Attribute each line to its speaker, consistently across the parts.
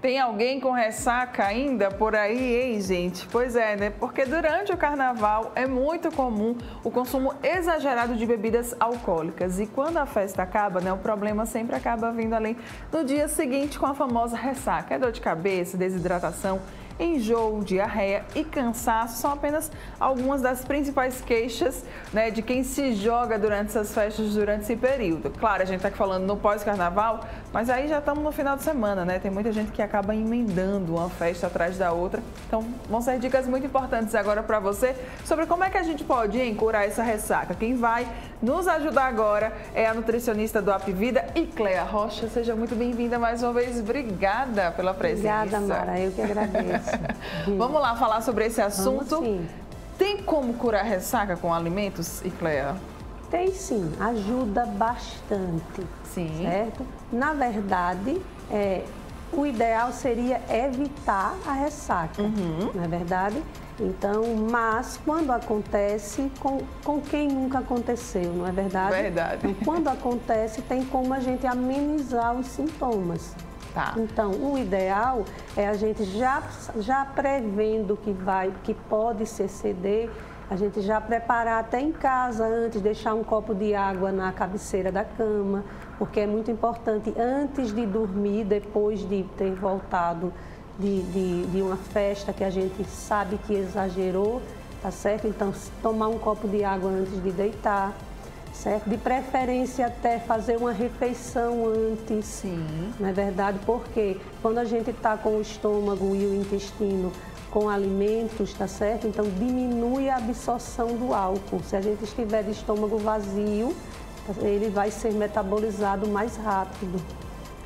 Speaker 1: Tem alguém com ressaca ainda por aí, hein, gente? Pois é, né? Porque durante o carnaval é muito comum o consumo exagerado de bebidas alcoólicas. E quando a festa acaba, né, o problema sempre acaba vindo além no dia seguinte com a famosa ressaca. É dor de cabeça, desidratação enjoo, diarreia e cansaço são apenas algumas das principais queixas né, de quem se joga durante essas festas, durante esse período. Claro, a gente está aqui falando no pós-carnaval, mas aí já estamos no final de semana, né? Tem muita gente que acaba emendando uma festa atrás da outra. Então, vão ser dicas muito importantes agora para você sobre como é que a gente pode curar essa ressaca. Quem vai nos ajudar agora é a nutricionista do Apvida, Iclea Rocha. Seja muito bem-vinda mais uma vez. Obrigada pela presença.
Speaker 2: Obrigada, Mara. Eu que agradeço.
Speaker 1: Vamos lá falar sobre esse assunto. Tem como curar ressaca com alimentos, Iclea?
Speaker 2: Tem sim, ajuda bastante. Sim. Certo? Na verdade, é, o ideal seria evitar a ressaca, uhum. não é verdade? Então, mas quando acontece, com, com quem nunca aconteceu, não é verdade?
Speaker 1: Verdade.
Speaker 2: Quando acontece, tem como a gente amenizar os sintomas. Tá. Então, o ideal é a gente já, já prevendo que vai, que pode ser CD, a gente já preparar até em casa antes, deixar um copo de água na cabeceira da cama, porque é muito importante antes de dormir, depois de ter voltado de, de, de uma festa que a gente sabe que exagerou, tá certo? Então, tomar um copo de água antes de deitar certo? De preferência até fazer uma refeição antes. Sim. Não é verdade? Porque quando a gente está com o estômago e o intestino com alimentos, tá certo? Então diminui a absorção do álcool. Se a gente estiver de estômago vazio, ele vai ser metabolizado mais rápido.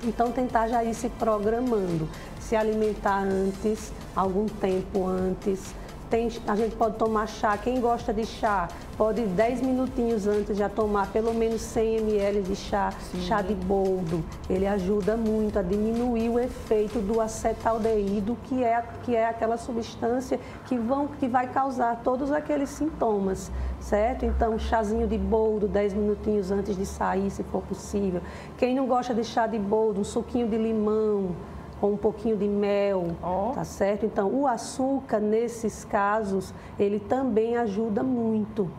Speaker 2: Então tentar já ir se programando, se alimentar antes, algum tempo antes, tem, a gente pode tomar chá. Quem gosta de chá, pode 10 minutinhos antes já tomar pelo menos 100 ml de chá, Sim. chá de boldo. Ele ajuda muito a diminuir o efeito do acetaldeído, que é, que é aquela substância que, vão, que vai causar todos aqueles sintomas, certo? Então, chazinho de boldo, 10 minutinhos antes de sair, se for possível. Quem não gosta de chá de boldo, um suquinho de limão, com um pouquinho de mel, oh. tá certo? Então, o açúcar, nesses casos, ele também ajuda muito.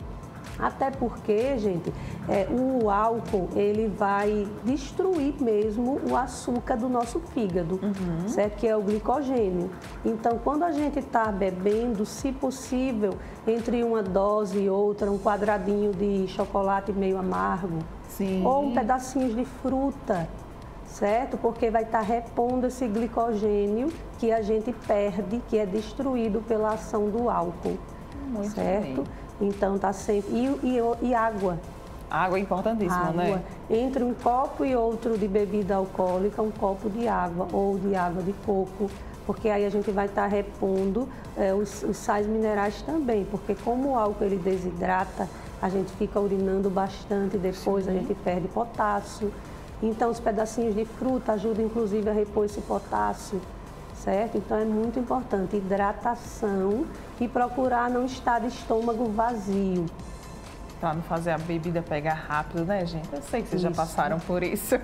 Speaker 2: Até porque, gente, é, o álcool ele vai destruir mesmo o açúcar do nosso fígado, uhum. certo? Que é o glicogênio. Então, quando a gente está bebendo, se possível, entre uma dose e outra, um quadradinho de chocolate meio amargo, Sim. ou um pedacinho de fruta, certo? Porque vai estar tá repondo esse glicogênio que a gente perde, que é destruído pela ação do álcool, Muito certo? Bem. Então tá sempre e, e, e água.
Speaker 1: Água é importantíssima,
Speaker 2: água.
Speaker 1: né?
Speaker 2: Entre um copo e outro de bebida alcoólica, um copo de água ou de água de coco, porque aí a gente vai estar tá repondo é, os, os sais minerais também, porque como o álcool ele desidrata, a gente fica urinando bastante, depois Sim. a gente perde potássio. Então, os pedacinhos de fruta ajudam, inclusive, a repor esse potássio, certo? Então, é muito importante hidratação e procurar não estar de estômago vazio.
Speaker 1: Para não fazer a bebida pegar rápido, né, gente? Eu sei que vocês isso. já passaram por isso.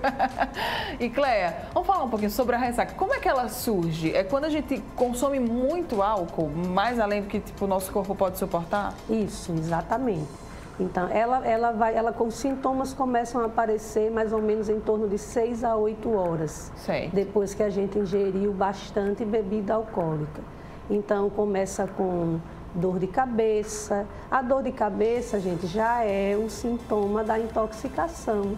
Speaker 1: e, Cleia, vamos falar um pouquinho sobre a ressaca. Como é que ela surge? É quando a gente consome muito álcool, mais além do que tipo, o nosso corpo pode suportar?
Speaker 2: Isso, exatamente. Então, ela, ela vai, ela, os sintomas começam a aparecer mais ou menos em torno de 6 a 8 horas. Depois que a gente ingeriu bastante bebida alcoólica. Então, começa com dor de cabeça. A dor de cabeça, gente, já é um sintoma da intoxicação,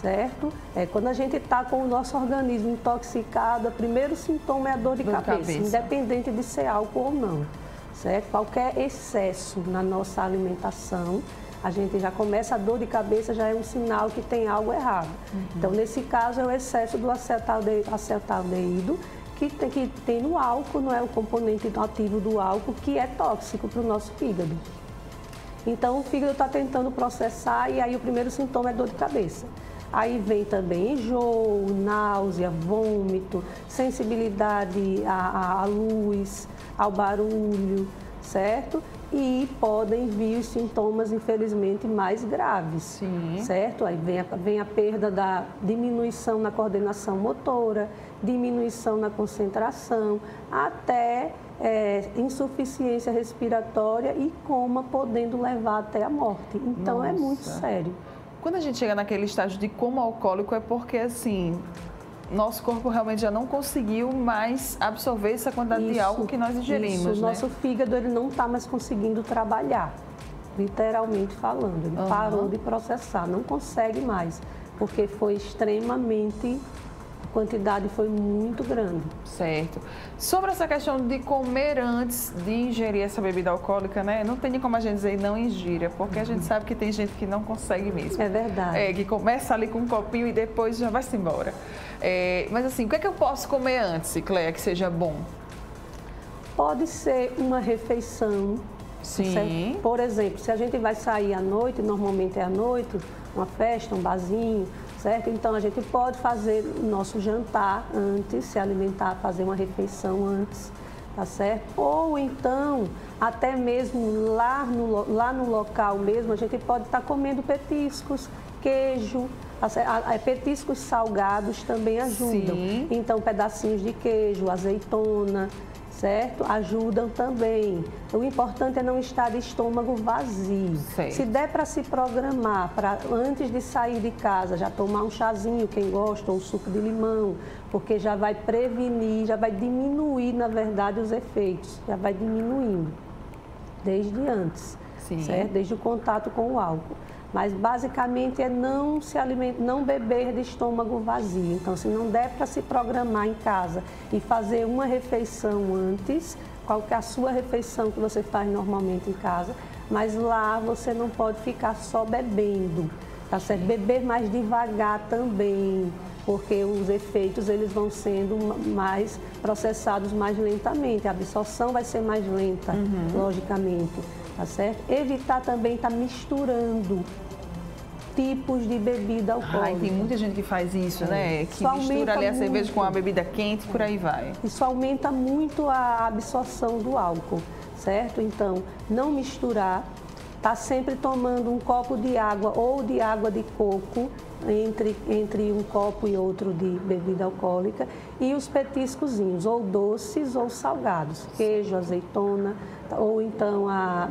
Speaker 2: certo? É quando a gente está com o nosso organismo intoxicado, o primeiro sintoma é a dor de, dor cabeça, de cabeça, independente de ser álcool ou não certo? Qualquer excesso na nossa alimentação, a gente já começa a dor de cabeça, já é um sinal que tem algo errado. Uhum. Então, nesse caso, é o excesso do acetaldeído, que tem, que tem no álcool, não é o componente ativo do álcool, que é tóxico para o nosso fígado. Então, o fígado está tentando processar e aí o primeiro sintoma é dor de cabeça. Aí vem também enjoo, náusea, vômito, sensibilidade à, à luz, ao barulho, certo? e podem vir os sintomas, infelizmente, mais graves. Sim. Certo? Aí vem a, vem a perda da diminuição na coordenação motora, diminuição na concentração, até é, insuficiência respiratória e coma, podendo levar até a morte. Então Nossa. é muito sério.
Speaker 1: Quando a gente chega naquele estágio de coma alcoólico é porque assim nosso corpo realmente já não conseguiu mais absorver essa quantidade isso, de álcool que nós ingerimos. Isso,
Speaker 2: né? nosso fígado ele não está mais conseguindo trabalhar, literalmente falando. Ele uhum. parou de processar, não consegue mais, porque foi extremamente quantidade foi muito grande.
Speaker 1: Certo. Sobre essa questão de comer antes de ingerir essa bebida alcoólica, né? Não tem como a gente dizer não ingira, porque a gente sabe que tem gente que não consegue mesmo.
Speaker 2: É verdade.
Speaker 1: É, que começa ali com um copinho e depois já vai-se embora. É, mas assim, o que é que eu posso comer antes, Cleia, que seja bom?
Speaker 2: Pode ser uma refeição. Sim. Certo? Por exemplo, se a gente vai sair à noite, normalmente é à noite, uma festa, um barzinho, certo? Então a gente pode fazer o nosso jantar antes, se alimentar, fazer uma refeição antes, tá certo? Ou então, até mesmo lá no, lá no local mesmo, a gente pode estar tá comendo petiscos, queijo, petiscos salgados também ajudam. Sim. Então, pedacinhos de queijo, azeitona, certo? Ajudam também. O importante é não estar de estômago vazio. Certo. Se der para se programar, para antes de sair de casa, já tomar um chazinho, quem gosta, ou um suco de limão, porque já vai prevenir, já vai diminuir, na verdade, os efeitos, já vai diminuindo desde antes, Sim. certo? Desde o contato com o álcool. Mas basicamente é não se alimentar, não beber de estômago vazio. Então, se não der para se programar em casa e fazer uma refeição antes, qual que é a sua refeição que você faz normalmente em casa, mas lá você não pode ficar só bebendo, tá certo? Beber mais devagar também, porque os efeitos eles vão sendo mais processados mais lentamente, a absorção vai ser mais lenta, uhum. logicamente tá certo? Evitar também estar tá misturando tipos de bebida alcoólica. Ai,
Speaker 1: tem muita gente que faz isso, né? Que isso mistura ali a muito. cerveja com a bebida quente e por aí vai.
Speaker 2: Isso aumenta muito a absorção do álcool, certo? Então, não misturar, tá sempre tomando um copo de água ou de água de coco entre, entre um copo e outro de bebida alcoólica e os petiscozinhos, ou doces ou salgados, queijo, azeitona, ou então a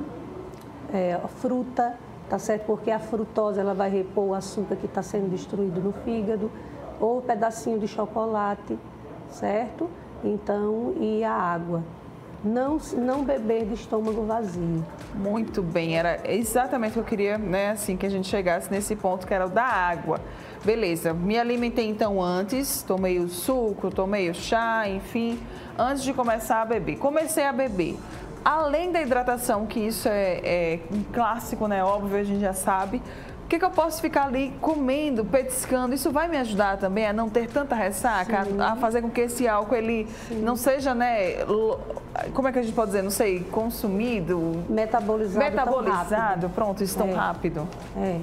Speaker 2: é, fruta, tá certo? Porque a frutose ela vai repor o açúcar que está sendo destruído no fígado, ou um pedacinho de chocolate, certo? Então, e a água. Não, não beber de estômago vazio.
Speaker 1: Muito bem, era exatamente o que eu queria, né, assim, que a gente chegasse nesse ponto que era o da água. Beleza, me alimentei então antes, tomei o suco, tomei o chá, enfim, antes de começar a beber. Comecei a beber. Além da hidratação, que isso é, é um clássico, né? Óbvio, a gente já sabe. O que, que, eu posso ficar ali comendo, petiscando? Isso vai me ajudar também a não ter tanta ressaca, a, a, fazer com que esse álcool ele não seja, né? Como é que a gente pode dizer? Não sei, consumido,
Speaker 2: metabolizado,
Speaker 1: metabolizado, pronto, isso tão
Speaker 2: é.
Speaker 1: rápido.
Speaker 2: É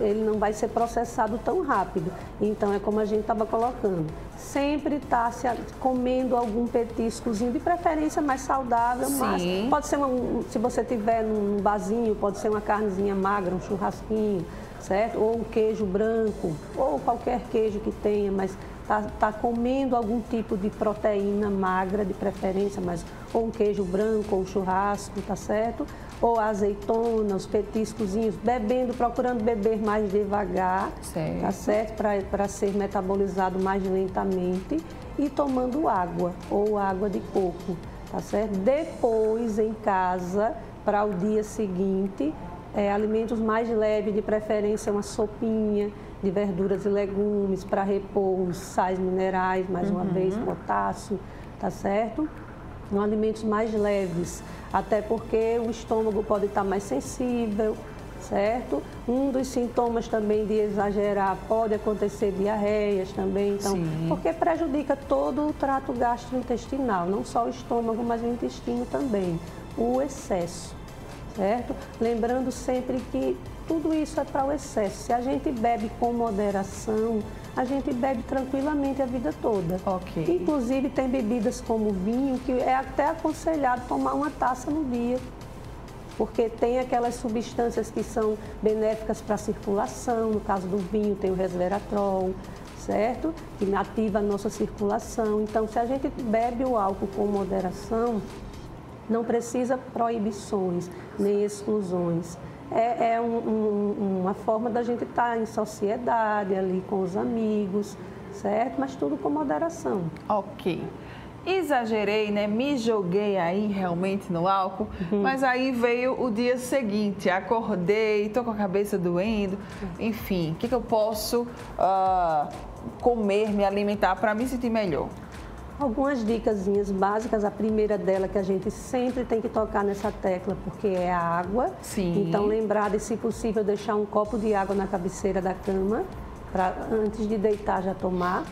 Speaker 2: ele não vai ser processado tão rápido. Então, é como a gente estava colocando. Sempre está se comendo algum petiscozinho, de preferência mais saudável, Sim. mas pode ser, um, se você tiver num barzinho, pode ser uma carnezinha magra, um churrasquinho, certo? Ou um queijo branco, ou qualquer queijo que tenha, mas está tá comendo algum tipo de proteína magra, de preferência, mas ou um queijo branco, ou um churrasco, tá certo? ou azeitona, os petiscozinhos, bebendo, procurando beber mais devagar, certo. tá certo? Para ser metabolizado mais lentamente e tomando água ou água de coco, tá certo? Depois, em casa, para o dia seguinte, é, alimentos mais leves, de preferência uma sopinha de verduras e legumes para repor os sais minerais, mais uma uhum. vez, potássio, tá certo? Alimentos mais leves até porque o estômago pode estar mais sensível, certo? Um dos sintomas também de exagerar pode acontecer diarreias também, então, Sim. porque prejudica todo o trato gastrointestinal, não só o estômago, mas o intestino também, o excesso, certo? Lembrando sempre que tudo isso é para o excesso. Se a gente bebe com moderação, a gente bebe tranquilamente a vida toda. Ok. Inclusive tem bebidas como vinho que é até aconselhado tomar uma taça no dia. porque tem aquelas substâncias que são benéficas para a circulação, no caso do vinho tem o resveratrol, certo? Que ativa a nossa circulação. Então, se a gente bebe o álcool com moderação, não precisa proibições nem exclusões. É, é um, um, uma forma da gente estar tá em sociedade, ali com os amigos, certo? Mas tudo com moderação.
Speaker 1: Ok exagerei, né? Me joguei aí realmente no álcool, uhum. mas aí veio o dia seguinte, acordei, tô com a cabeça doendo, enfim, o que, que eu posso uh, comer, me alimentar para me sentir melhor?
Speaker 2: Algumas dicas básicas. A primeira dela que a gente sempre tem que tocar nessa tecla, porque é a água.
Speaker 1: Sim.
Speaker 2: Então, lembrar de, se possível, deixar um copo de água na cabeceira da cama, para antes de deitar já tomar.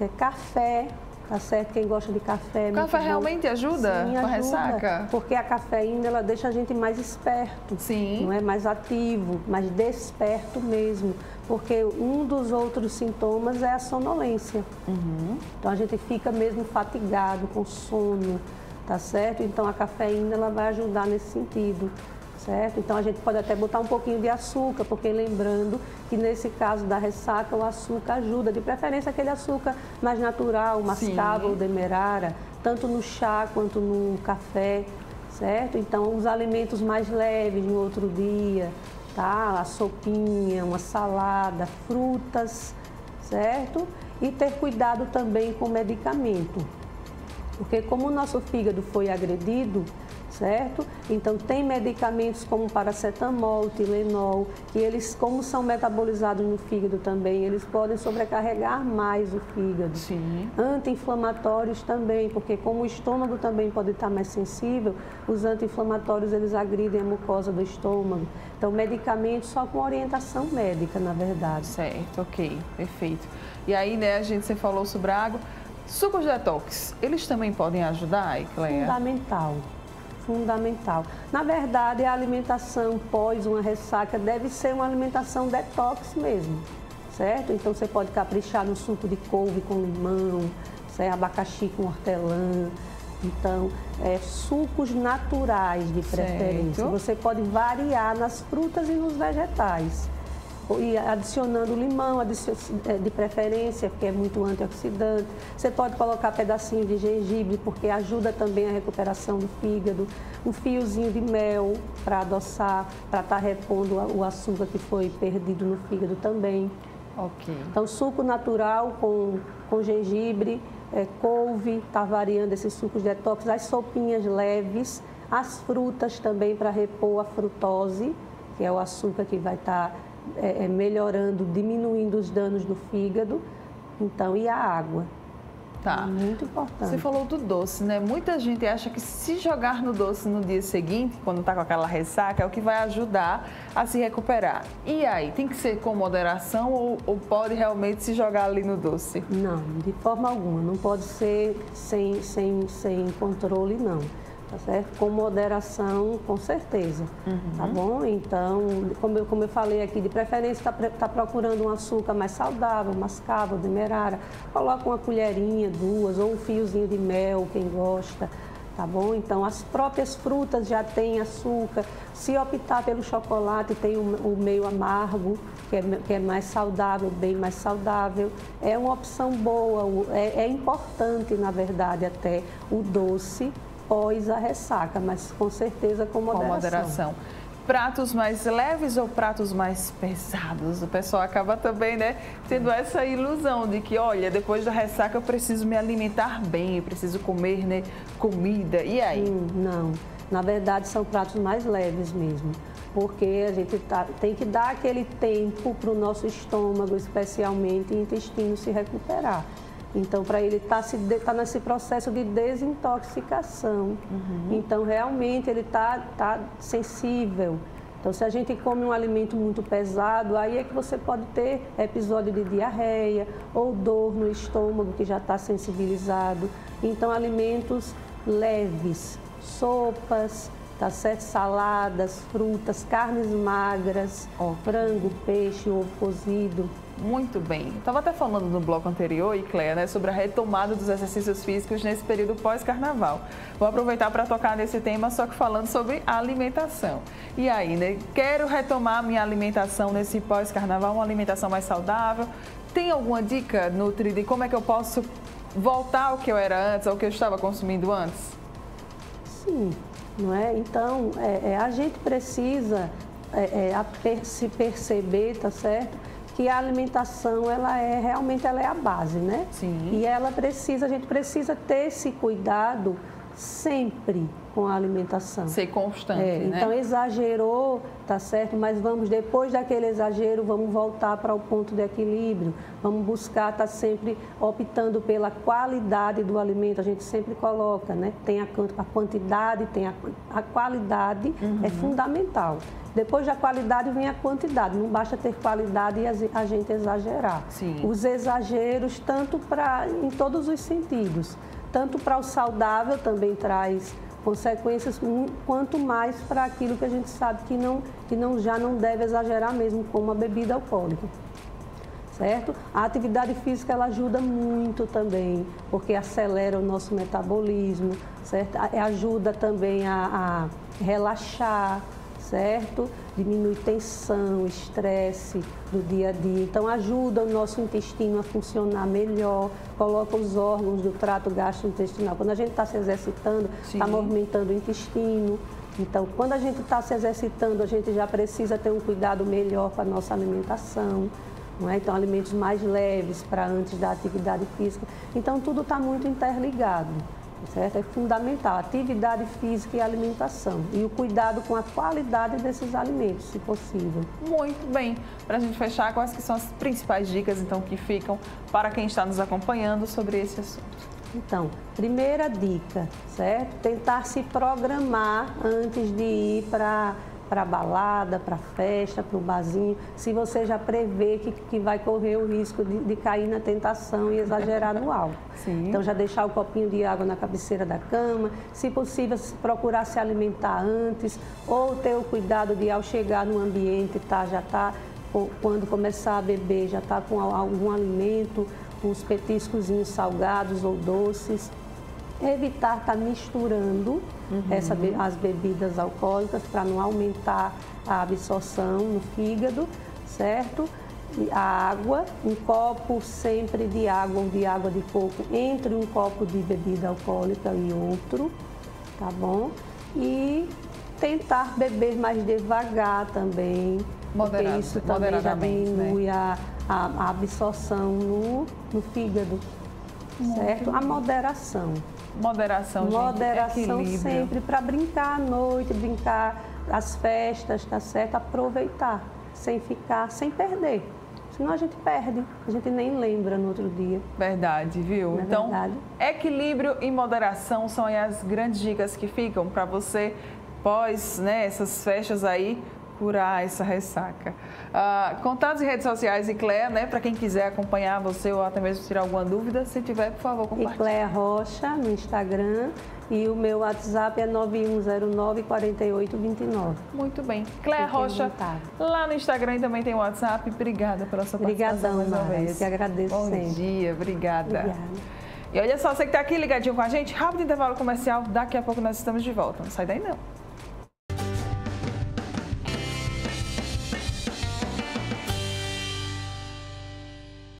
Speaker 2: É, café, tá certo? Quem gosta de café. É
Speaker 1: o café realmente ajuda
Speaker 2: Sim,
Speaker 1: com
Speaker 2: ajuda,
Speaker 1: a ressaca?
Speaker 2: Porque a cafeína, ela deixa a gente mais esperto.
Speaker 1: Sim.
Speaker 2: Não é mais ativo, mais desperto mesmo. Porque um dos outros sintomas é a sonolência.
Speaker 1: Uhum.
Speaker 2: Então a gente fica mesmo fatigado, com sono, tá certo? Então a cafeína, ela vai ajudar nesse sentido certo? Então a gente pode até botar um pouquinho de açúcar, porque lembrando que nesse caso da ressaca o açúcar ajuda, de preferência aquele açúcar mais natural, mascavo ou demerara, tanto no chá quanto no café, certo? Então os alimentos mais leves no outro dia, tá? A sopinha, uma salada, frutas, certo? E ter cuidado também com o medicamento. Porque como o nosso fígado foi agredido, certo? Então tem medicamentos como paracetamol, Tilenol, que eles, como são metabolizados no fígado também, eles podem sobrecarregar mais o fígado.
Speaker 1: Sim.
Speaker 2: Anti-inflamatórios também, porque como o estômago também pode estar mais sensível, os anti-inflamatórios eles agridem a mucosa do estômago. Então medicamentos só com orientação médica, na verdade.
Speaker 1: Certo, ok, perfeito. E aí, né, a gente você falou sobre a água. Sucos detox, eles também podem ajudar, Ecleia?
Speaker 2: Fundamental fundamental. Na verdade, a alimentação pós uma ressaca deve ser uma alimentação detox mesmo, certo? Então você pode caprichar no suco de couve com limão, certo? abacaxi com hortelã. Então, é, sucos naturais de preferência. Certo. Você pode variar nas frutas e nos vegetais e adicionando limão é, de preferência, porque é muito antioxidante. Você pode colocar pedacinho de gengibre, porque ajuda também a recuperação do fígado. Um fiozinho de mel para adoçar, para estar tá repondo o açúcar que foi perdido no fígado também.
Speaker 1: Ok.
Speaker 2: Então, suco natural com, com gengibre, é, couve, está variando esses sucos detox, as sopinhas leves, as frutas também para repor a frutose, que é o açúcar que vai estar tá é, é, melhorando, diminuindo os danos do fígado. Então, e a água.
Speaker 1: Tá.
Speaker 2: Muito importante.
Speaker 1: Você falou do doce, né? Muita gente acha que se jogar no doce no dia seguinte, quando tá com aquela ressaca, é o que vai ajudar a se recuperar. E aí, tem que ser com moderação ou, ou pode realmente se jogar ali no doce?
Speaker 2: Não, de forma alguma. Não pode ser sem, sem, sem controle, não tá certo? Com moderação, com certeza,
Speaker 1: uhum.
Speaker 2: tá bom? Então, como eu, como eu falei aqui, de preferência está tá procurando um açúcar mais saudável, mascavo, demerara, coloca uma colherinha, duas, ou um fiozinho de mel, quem gosta, tá bom? Então, as próprias frutas já têm açúcar. Se optar pelo chocolate, tem o, o meio amargo, que é, que é, mais saudável, bem mais saudável. É uma opção boa, é, é importante, na verdade, até o doce, após a ressaca, mas com certeza com moderação.
Speaker 1: Com moderação. Pratos mais leves ou pratos mais pesados? O pessoal acaba também, né, tendo essa ilusão de que, olha, depois da ressaca eu preciso me alimentar bem, eu preciso comer, né, comida. E aí?
Speaker 2: Sim, não. Na verdade, são pratos mais leves mesmo porque a gente tá, tem que dar aquele tempo para o nosso estômago, especialmente, e intestino se recuperar. Então, para ele estar tá tá nesse processo de desintoxicação.
Speaker 1: Uhum.
Speaker 2: Então, realmente, ele está tá sensível. Então, se a gente come um alimento muito pesado, aí é que você pode ter episódio de diarreia ou dor no estômago que já está sensibilizado. Então, alimentos leves, sopas, tá certo? Saladas, frutas, carnes magras, frango, peixe, ovo cozido
Speaker 1: Muito bem. Estava até falando no bloco anterior, e Cléia, né, sobre a retomada dos exercícios físicos nesse período pós-carnaval. Vou aproveitar para tocar nesse tema, só que falando sobre alimentação. E aí, né? Quero retomar minha alimentação nesse pós-carnaval, uma alimentação mais saudável. Tem alguma dica, Nutri, de como é que eu posso voltar ao que eu era antes, ao que eu estava consumindo antes?
Speaker 2: Sim, não é? Então, é, é, a gente precisa é, é se perceber, tá certo? que a alimentação ela é realmente ela é a base, né?
Speaker 1: Sim.
Speaker 2: E ela precisa, a gente precisa ter esse cuidado sempre com a alimentação.
Speaker 1: Ser constante, é,
Speaker 2: né? Então exagerou, tá certo, mas vamos depois daquele exagero, vamos voltar para o ponto de equilíbrio. Vamos buscar estar tá sempre optando pela qualidade do alimento. A gente sempre coloca, né? Tem a, a quantidade, tem a, a qualidade é uhum. é fundamental. Depois da qualidade vem a quantidade. Não basta ter qualidade e a gente exagerar.
Speaker 1: Sim.
Speaker 2: Os exageros, tanto para em todos os sentidos, tanto para o saudável também traz consequências, quanto mais para aquilo que a gente sabe que não, que não já não deve exagerar mesmo, como a bebida alcoólica. Certo? A atividade física ela ajuda muito também, porque acelera o nosso metabolismo, certo? Ajuda também a, a relaxar, certo? Diminui tensão, estresse do dia a dia. Então, ajuda o nosso intestino a funcionar melhor, coloca os órgãos do trato gastrointestinal. Quando a gente está se exercitando, está movimentando o intestino. Então, quando a gente está se exercitando, a gente já precisa ter um cuidado melhor com a nossa alimentação. Não é? Então, alimentos mais leves para antes da atividade física. Então, tudo está muito interligado certo? É fundamental, atividade física e alimentação. E o cuidado com a qualidade desses alimentos, se possível.
Speaker 1: Muito bem. Para a gente fechar, quais que são as principais dicas, então, que ficam para quem está nos acompanhando sobre esse assunto?
Speaker 2: Então, primeira dica, certo? Tentar se programar antes de ir para para balada, para festa, para o barzinho, se você já prevê que, que vai correr o risco de, de cair na tentação e exagerar no álcool.
Speaker 1: Sim.
Speaker 2: Então, já deixar o copinho de água na cabeceira da cama, se possível, procurar se alimentar antes, ou ter o cuidado de, ao chegar no ambiente, tá, já está, quando começar a beber, já está com algum alimento, uns petiscozinhos salgados ou doces evitar estar tá misturando uhum. essa, as bebidas alcoólicas para não aumentar a absorção no fígado, certo? E a água, um copo sempre de água ou de água de coco entre um copo de bebida alcoólica e outro, tá bom? E tentar beber mais devagar também, Moderado, porque isso também já né? diminui né? a, a, a, absorção no, no fígado, Muito certo? A moderação.
Speaker 1: Moderação, gente.
Speaker 2: Moderação sempre para brincar à noite, brincar as festas, tá certo? Aproveitar, sem ficar, sem perder. Senão a gente perde, a gente nem lembra no outro dia.
Speaker 1: Verdade, viu?
Speaker 2: É
Speaker 1: então,
Speaker 2: verdade.
Speaker 1: equilíbrio e moderação são as grandes dicas que ficam para você pós né, essas festas aí curar essa ressaca. Uh, contatos em redes sociais e Cléa, né? Para quem quiser acompanhar você ou até mesmo tirar alguma dúvida, se tiver, por favor, compartilhe.
Speaker 2: E Cléa Rocha no Instagram e o meu WhatsApp é 9109 4829.
Speaker 1: Muito bem. Cléa Rocha, lá no Instagram também tem o WhatsApp. Obrigada pela sua participação
Speaker 2: Obrigadão, mais uma vez. Que agradeço
Speaker 1: Bom
Speaker 2: sempre.
Speaker 1: dia, obrigada.
Speaker 2: Obrigada.
Speaker 1: E olha só, você que está aqui ligadinho com a gente, rápido intervalo comercial, daqui a pouco nós estamos de volta. Não sai daí não.